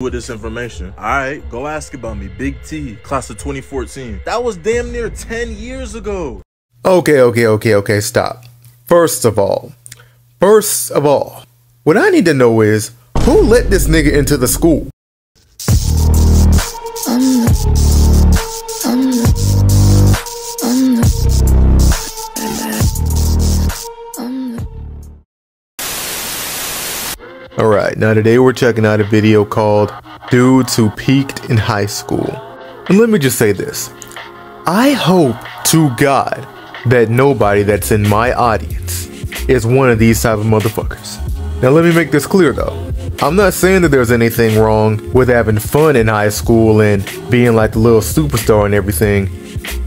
with this information. Alright, go ask about me. Big T, class of 2014. That was damn near 10 years ago. Okay, okay, okay, okay, stop. First of all, first of all, what I need to know is who let this nigga into the school? Um, Alright, now today we're checking out a video called Dudes Who Peaked in High School. And let me just say this. I hope to God that nobody that's in my audience is one of these type of motherfuckers. Now let me make this clear though. I'm not saying that there's anything wrong with having fun in high school and being like the little superstar and everything,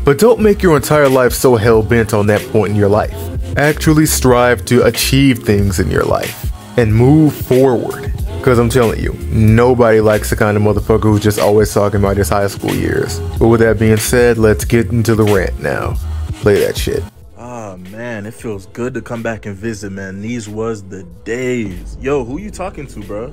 but don't make your entire life so hell bent on that point in your life. Actually strive to achieve things in your life and move forward. Because I'm telling you, nobody likes the kind of motherfucker who's just always talking about his high school years. But with that being said, let's get into the rant now. Play that shit. Ah, man, it feels good to come back and visit, man. These was the days. Yo, who you talking to, bro?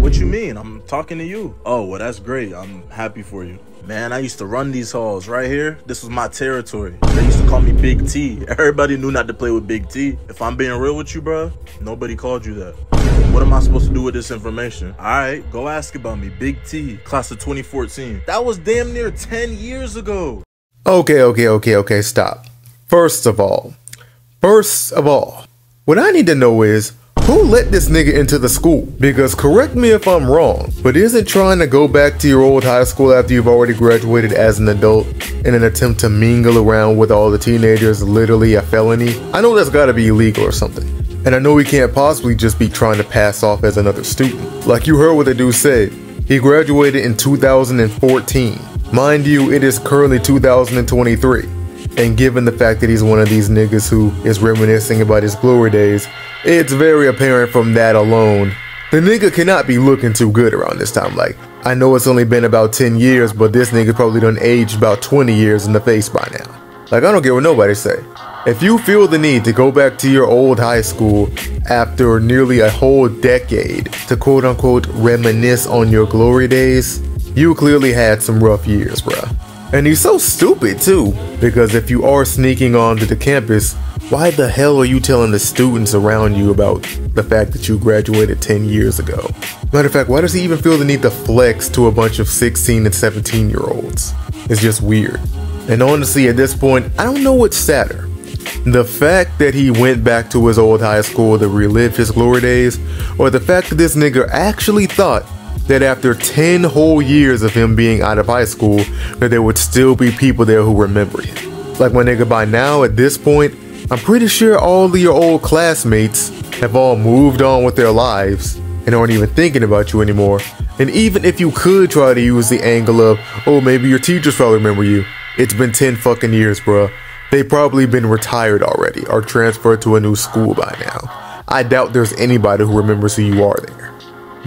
What you mean? I'm talking to you. Oh, well, that's great. I'm happy for you. Man, I used to run these halls right here. This was my territory. They used to call me Big T. Everybody knew not to play with Big T. If I'm being real with you, bro, nobody called you that. What am I supposed to do with this information? All right, go ask about me. Big T, class of 2014. That was damn near 10 years ago. Okay, okay, okay, okay, stop. First of all, first of all, what I need to know is who let this nigga into the school? Because correct me if I'm wrong, but isn't trying to go back to your old high school after you've already graduated as an adult in an attempt to mingle around with all the teenagers literally a felony? I know that's gotta be illegal or something. And I know we can't possibly just be trying to pass off as another student. Like you heard what the dude said. He graduated in 2014. Mind you, it is currently 2023. And given the fact that he's one of these niggas who is reminiscing about his glory days, it's very apparent from that alone. The nigga cannot be looking too good around this time. Like, I know it's only been about 10 years, but this nigga probably done aged about 20 years in the face by now. Like, I don't care what nobody say. If you feel the need to go back to your old high school after nearly a whole decade to quote unquote reminisce on your glory days, you clearly had some rough years, bruh. And he's so stupid too, because if you are sneaking onto the campus, why the hell are you telling the students around you about the fact that you graduated 10 years ago? Matter of fact, why does he even feel the need to flex to a bunch of 16 and 17 year olds? It's just weird. And honestly, at this point, I don't know what's sadder. The fact that he went back to his old high school to relive his glory days, or the fact that this nigga actually thought that after 10 whole years of him being out of high school, that there would still be people there who remember him. Like my nigga, by now, at this point, I'm pretty sure all of your old classmates have all moved on with their lives and aren't even thinking about you anymore. And even if you could try to use the angle of, oh, maybe your teachers probably remember you, it's been 10 fucking years, bruh. They've probably been retired already or transferred to a new school by now. I doubt there's anybody who remembers who you are there.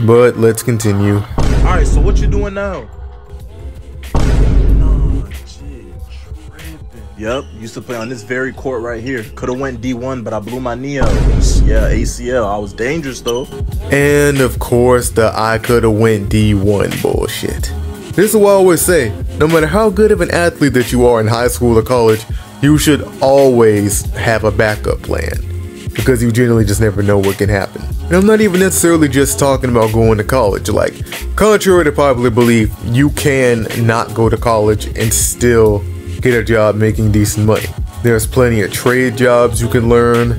But let's continue. Alright, so what you doing now? Oh, yep, used to play on this very court right here. Could have went D1, but I blew my knee out. Yeah, ACL. I was dangerous though. And of course, the I could have went D1 bullshit. This is what I always say. No matter how good of an athlete that you are in high school or college, you should always have a backup plan. Because you generally just never know what can happen. And I'm not even necessarily just talking about going to college. Like, contrary to popular belief, you can not go to college and still get a job making decent money. There's plenty of trade jobs you can learn,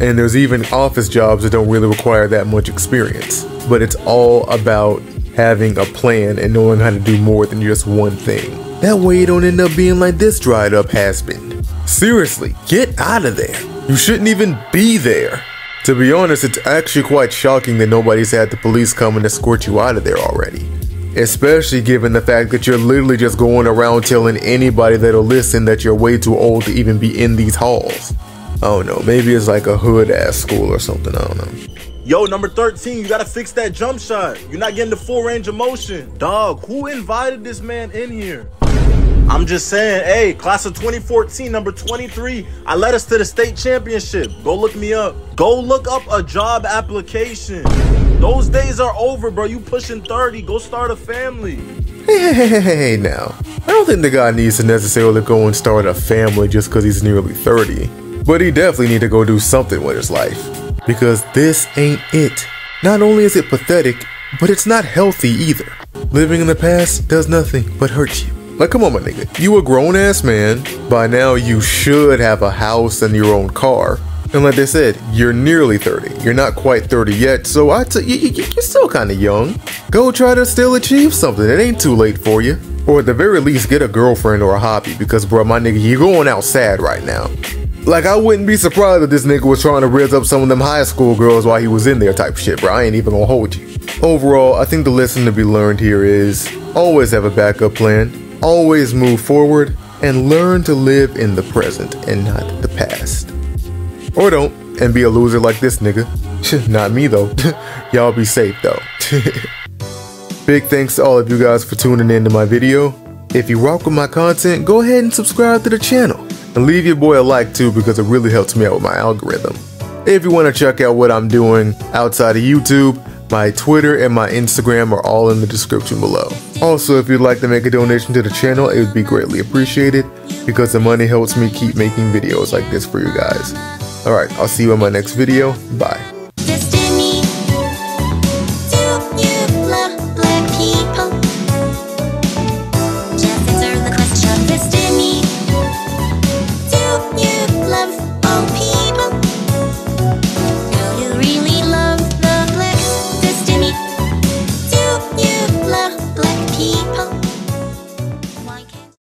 and there's even office jobs that don't really require that much experience. But it's all about having a plan and knowing how to do more than just one thing. That way you don't end up being like this dried up has been. Seriously, get out of there. You shouldn't even be there. To be honest, it's actually quite shocking that nobody's had the police come and escort you out of there already. Especially given the fact that you're literally just going around telling anybody that'll listen that you're way too old to even be in these halls. I don't know, maybe it's like a hood ass school or something, I don't know. Yo, number 13, you gotta fix that jump shot. You're not getting the full range of motion. Dog, who invited this man in here? I'm just saying, hey, class of 2014, number 23, I led us to the state championship. Go look me up. Go look up a job application. Those days are over, bro. You pushing 30. Go start a family. Hey, hey, hey, hey, now. I don't think the guy needs to necessarily go and start a family just because he's nearly 30. But he definitely need to go do something with his life. Because this ain't it. Not only is it pathetic, but it's not healthy either. Living in the past does nothing but hurt you. Like, come on, my nigga. You a grown ass man. By now, you should have a house and your own car. And like I said, you're nearly 30. You're not quite 30 yet, so I'd you, you, you're still kind of young. Go try to still achieve something. It ain't too late for you. Or at the very least, get a girlfriend or a hobby because, bro, my nigga, you're going out sad right now. Like, I wouldn't be surprised if this nigga was trying to riz up some of them high school girls while he was in there type shit, bro. I ain't even gonna hold you. Overall, I think the lesson to be learned here is always have a backup plan, always move forward, and learn to live in the present and not the past. Or don't, and be a loser like this nigga. not me though. Y'all be safe though. Big thanks to all of you guys for tuning in to my video. If you rock with my content, go ahead and subscribe to the channel. And leave your boy a like too because it really helps me out with my algorithm. If you want to check out what I'm doing outside of YouTube, my Twitter and my Instagram are all in the description below. Also, if you'd like to make a donation to the channel, it would be greatly appreciated because the money helps me keep making videos like this for you guys. Alright, I'll see you in my next video. Bye.